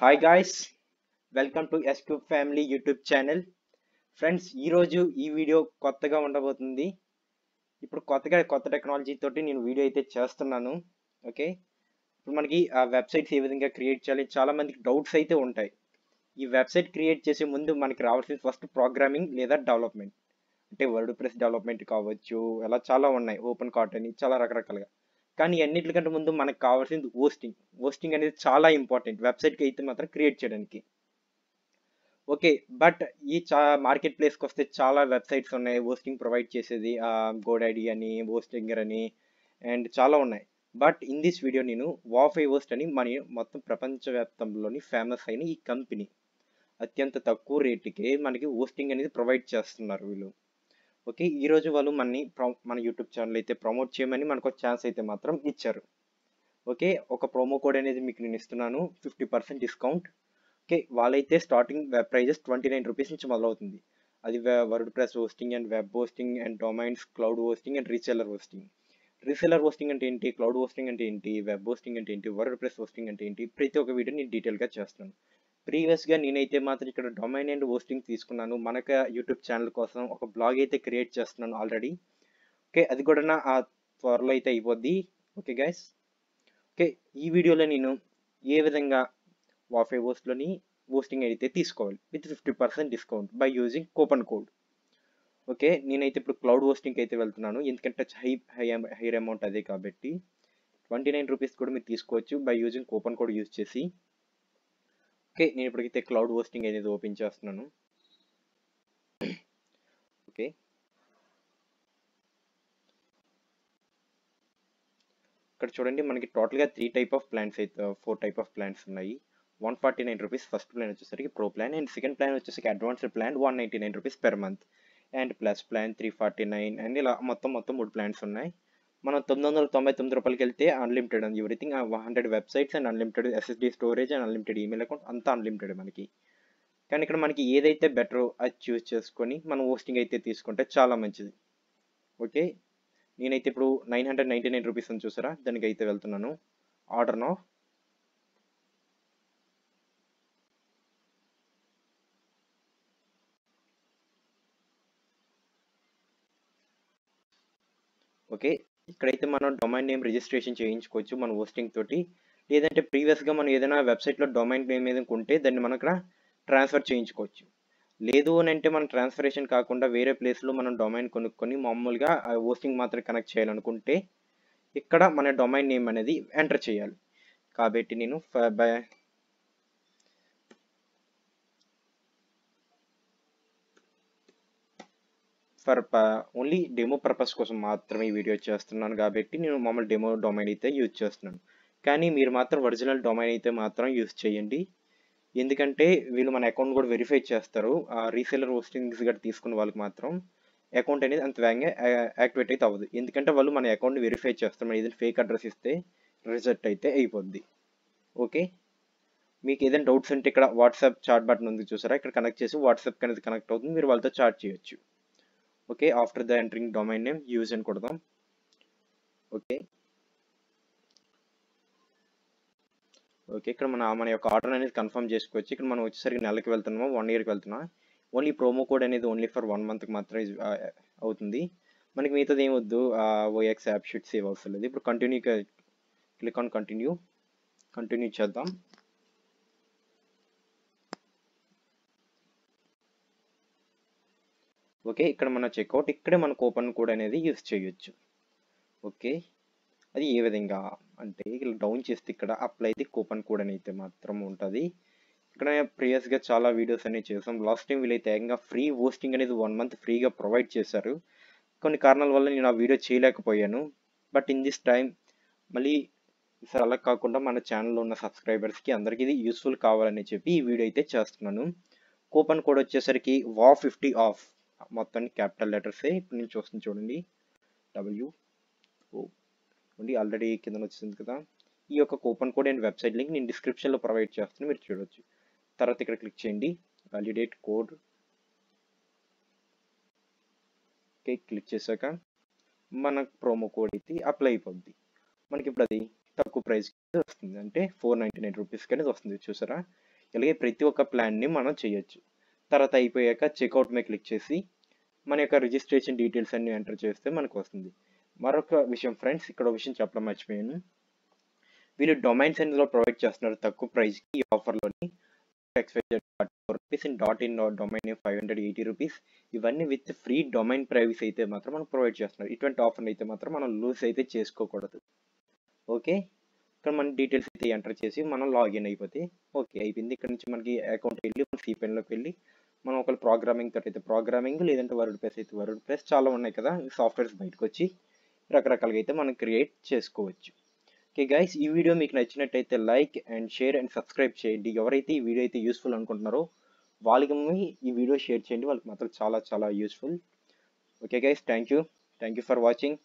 Hi guys welcome to S cube family YouTube channel friends ఈరోజు ఈ video కొత్తగా ఉండబోతుంది. ఇప్పుడు కొత్తగా కొత్త టెక్నాలజీ తోటి నేను వీడియో అయితే చేస్తున్నాను ఓకే ఇప్పుడు మనకి ఆ వెబ్సైట్స్ ఏ విధంగా క్రియేట్ చేయాలి చాలా మందికి డౌట్స్ అయితే ఉంటాయి. ఈ వెబ్సైట్ క్రియేట్ చేసే ముందు మనకి రావాల్సింది ఫస్ట్ ప్రోగ్రామింగ్ లేదా డెవలప్మెంట్ అంటే వర్డ్ ప్రెస్ డెవలప్మెంట్ కావచ్చు అలా చాలా ఉన్నాయి ఓపెన్ కార్ట్ అని చాలా రకరకాలుగా. కానీ అన్నిటికంటే ముందు మనకు కావాల్సింది హోస్టింగ్ హోస్టింగ్ అనేది చాలా ఇంపార్టెంట్ వెబ్సైట్కి అయితే మాత్రం క్రియేట్ చేయడానికి. ఓకే బట్ ఈ చా మార్కెట్ ప్లేస్కి వస్తే చాలా వెబ్సైట్స్ ఉన్నాయి. హోస్టింగ్ ప్రొవైడ్ చేసేది గోడాడీ అని హోస్టింగర్ అని అండ్ చాలా ఉన్నాయి. బట్ ఇన్ దిస్ వీడియో నేను వాఫై హోస్ట్ అని మన మొత్తం ప్రపంచవ్యాప్తంలోని ఫేమస్ అయిన ఈ కంపెనీ అత్యంత తక్కువ రేటుకే మనకి హోస్టింగ్ అనేది ప్రొవైడ్ చేస్తున్నారు వీళ్ళు. ఓకే ఈరోజు వాళ్ళు మనని మన యూట్యూబ్ ఛానల్ అయితే ప్రమోట్ చేయమని మనకు ఛాన్స్ అయితే మాత్రం ఇచ్చారు. ఓకే ఒక ప్రోమో కోడ్ అనేది మీకు నేను ఇస్తున్నాను ఫిఫ్టీ పర్సెంట్ డిస్కౌంట్. ఓకే వాళ్ళైతే starting web prices twenty nine rupees నుంచి మొదలవుతుంది. అది WordPress hosting and web hosting and domains cloud hosting and reseller hosting. Reseller hosting అంటే ఏంటి క్లౌడ్ హోస్టింగ్ అంటే ఏంటి వెబ్ హోస్టింగ్ అంటే ఏంటి వర్డ్ ప్రెస్ హోస్టింగ్ అంటే ఏంటి ప్రతి ఒక్క వీడియో నేను డీటెయిల్గా చేస్తాను. ప్రీవియస్గా నేనైతే మాత్రం ఇక్కడ డొమైన్ అండ్ హోస్టింగ్ తీసుకున్నాను. మనక యూట్యూబ్ ఛానల్ కోసం ఒక బ్లాగ్ అయితే క్రియేట్ చేస్తున్నాను ఆల్రెడీ. ఓకే అది కూడా నా ఆ త్వరలో అయితే అయిపోద్ది. ఓకే గైస్ ఓకే ఈ వీడియోలో నేను ఏ విధంగా వాఫై హోస్ట్లోని హోస్టింగ్ అయితే తీసుకోవాలి? With fifty percent discount by using coupon code. Okay నేనైతే ఇప్పుడు క్లౌడ్ హోస్టింగ్కి అయితే వెళ్తున్నాను. ఎందుకంటే హై హై హైర్ అమౌంట్ అదే కాబట్టి ట్వంటీ నైన్ రూపీస్ కూడా మీరు తీసుకోవచ్చు by using coupon code use చేసి. ఓకే నేను ఇప్పటికైతే క్లౌడ్ హోస్టింగ్ అనేది ఓపెన్ చేస్తున్నాను. ఓకే. ఇక్కడ చూడండి మనకి టోటల్గా త్రీ టైప్ ఆఫ్ ప్లాన్స్ అయితే ఫోర్ టైప్ ఆఫ్ ప్లాన్స్ ఉన్నాయి. One forty nine rupees first plan వచ్చేసరికి pro plan and second plan వచ్చేసరికి advanced plan one ninety nine rupees per month. And plus plan three forty nine and ఇలా మొత్తం మొత్తం మూడు plans ఉన్నాయి. మనం తొమ్మిది వందల తొంభై తొమ్మిది రూపాయలకి వెళ్తే unlimited and everything hundred websites and unlimited SSD storage and unlimited email account అంతా అన్లిమిటెడ్ మనకి. కానీ ఇక్కడ మనకి ఏదైతే బెటర్ అది చూస్ చేసుకొని మనం హోస్టింగ్ అయితే తీసుకుంటే చాలా మంచిది. ఓకే నేనైతే ఇప్పుడు nine hundred ninety nine rupees అని చూసారా? దానికి అయితే వెళ్తున్నాను. ఆర్డర్ నో ఓకే ఇక్కడైతే మనం డొమైన్ నేమ్ రిజిస్ట్రేషన్ చేయించుకోవచ్చు మన హోస్టింగ్ తోటి. లేదంటే ప్రీవియస్గా మనం ఏదైనా వెబ్సైట్లో డొమైన్ నేమ్ ఏదైనా ఉంటే దాన్ని మనం ఇక్కడ ట్రాన్స్ఫర్ చేయించుకోవచ్చు. లేదు అని అంటే మనం ట్రాన్స్ఫరేషన్ కాకుండా వేరే ప్లేస్లో మనం డొమైన్ కొనుక్కొని మామూలుగా హోస్టింగ్ మాత్రం కనెక్ట్ చేయాలనుకుంటే ఇక్కడ మన డొమైన్ నేమ్ అనేది ఎంటర్ చేయాలి. కాబట్టి నేను ఫర్ ఓన్లీ డెమో పర్పస్ కోసం మాత్రమే ఈ వీడియో చేస్తున్నాను కాబట్టి నేను మామూలు డెమో డొమైన్ అయితే యూజ్ చేస్తున్నాను. కానీ మీరు మాత్రం ఒరిజినల్ డొమైన్ అయితే మాత్రం యూజ్ చేయండి. ఎందుకంటే వీళ్ళు మన అకౌంట్ కూడా వెరిఫై చేస్తారు. ఆ రీసెలర్ హోస్టింగ్స్ గట్రా తీసుకున్న వాళ్ళకి మాత్రం అకౌంట్ అనేది అంత వేగంగా యాక్టివేట్ అయితే అవ్వదు. ఎందుకంటే వాళ్ళు మన అకౌంట్ వెరిఫై చేస్తారు. మనం ఏదైనా ఫేక్ అడ్రస్ ఇస్తే రిజెక్ట్ అయితే అయిపోద్ది. ఓకే మీకు ఏదైనా డౌట్స్ ఉంటే ఇక్కడ వాట్సాప్ చాట్ బటన్ ఉంది చూసారా? ఇక్కడ కనెక్ట్ చేసి వాట్సాప్ అనేది కనెక్ట్ అవుతుంది. మీరు వాళ్ళతో చాట్ చేయొచ్చు. Okay after the entering domain name use అని కొడదాం ఓకే ఓకే ఇక్కడ మన మన యొక్క ఆర్డర్ అనేది కన్ఫర్మ్ చేసుకోవచ్చు. ఇక్కడ మనం వచ్చేసరికి నెలకి వెళ్తున్నాము? వన్ ఇయర్కి వెళ్తున్నాం ఓన్లీ ప్రోమో కోడ్ అనేది ఓన్లీ ఫర్ వన్ మంత్కి మాత్రమే అవుతుంది. మనకి మిగతాది ఏమొద్దు వద్దు. ఓఎక్స్ యాప్ షీట్ సేవ్ అవసరం లేదు. ఇప్పుడు continue click on continue continue చేద్దాం. ఓకే? ఇక్కడ మన చెక్అవుట్ ఇక్కడే మన కూపన్ కోడ్ అనేది యూస్ చేయొచ్చు. ఓకే? అది ఏ విధంగా? అంటే ఇలా డౌన్ చేస్తే ఇక్కడ అప్లై అయితే కూపన్ కోడ్ అని అయితే మాత్రం ఉంటుంది. ఇక్కడ ప్రీవియస్గా చాలా వీడియోస్ అనేవి చేసాం లాస్ట్ టైం వీళ్ళైతే ఏకంగా ఫ్రీ హోస్టింగ్ అనేది వన్ మంత్ ఫ్రీగా ప్రొవైడ్ చేశారు. కొన్ని కారణాల వల్ల నేను ఆ వీడియో చేయలేకపోయాను. బట్ ఇన్ దిస్ టైం మళ్ళీ ఈసారి అలా కాకుండా మన ఛానల్లో ఉన్న సబ్స్క్రైబర్స్కి అందరికీ ఇది యూస్ఫుల్ కావాలని చెప్పి ఈ వీడియో అయితే చేస్తున్నాను. కూపన్ కోడ్ వచ్చేసరికి వా ఫిఫ్టీ ఆఫ్. మొత్తాన్ని క్యాపిటల్ లెటర్సే ఇప్పుడు నుంచి వస్తుంది చూడండి. డబ్ల్యూ ఓ ఆల్రెడీ కింద వచ్చింది కదా. ఈ యొక్క coupon code and website link నేను డిస్క్రిప్షన్లో ప్రొవైడ్ చేస్తాను మీరు చూడవచ్చు తర్వాత ఇక్కడ క్లిక్ చేయండి. వ్యాలిడేట్ కోడ్ ఓకే క్లిక్ చేశాక మన ప్రోమో కోడ్ అయితే అప్లై అయిపోద్ది. మనకి ఇప్పుడు అది తక్కువ ప్రైస్ వస్తుంది. అంటే ఫోర్ నైంటీ నైన్ రూపీస్కి అనేది వస్తుంది. చూసారా? ఇలాగే ప్రతి ఒక్క ప్లాన్ని మనం చేయొచ్చు. తర్వాత అయిపోయాక చెక్అవుట్ మీద క్లిక్ చేసి మన యొక్క రిజిస్ట్రేషన్ డీటెయిల్స్ అన్ని ఎంటర్ చేస్తే మనకు వస్తుంది. మరొక విషయం ఫ్రెండ్స్ ఇక్కడ ఒక విషయం చెప్పడం మర్చిపోయాను. వీళ్ళు డొమైన్స్ ఇందులో ప్రొవైడ్ చేస్తున్నారు తక్కువ ప్రైస్కి ఈ ఆఫర్లోని expected four rupees in dot in domain five hundred eighty rupees ఇవన్నీ విత్ ఫ్రీ డొమైన్ ప్రైవీస్ అయితే మాత్రం మనం ప్రొవైడ్ చేస్తున్నారు. ఇటువంటి ఆఫర్ అయితే మాత్రం మనం లూజ్ అయితే చేసుకోకూడదు. ఓకే ఇక్కడ మన డీటెయిల్స్ అయితే ఎంటర్ చేసి మనం లాగిన్ అయిపోతే ఓకే అయిపోయింది. ఇక్కడ నుంచి మనకి అకౌంట్ వెళ్ళి మన సిపెన్లోకి వెళ్ళి మనం ఒక ప్రోగ్రామింగ్ తోటి అయితే ప్రోగ్రామింగ్ లేదంటే వర్డ్ ప్రెస్ అయితే వర్డ్ ప్రెస్ చాలా ఉన్నాయి కదా సాఫ్ట్వేర్స్ బయటకు వచ్చి రకరకాలుగా అయితే మనం క్రియేట్ చేసుకోవచ్చు. ఓకే గైస్ ఈ వీడియో మీకు నచ్చినట్టయితే like and share and subscribe చేయండి. ఎవరైతే ఈ వీడియో అయితే యూస్ఫుల్ అనుకుంటున్నారో వాళ్ళకి ఈ వీడియో షేర్ చేయండి. వాళ్ళకి మాత్రం చాలా చాలా useful okay guys thank you thank you for watching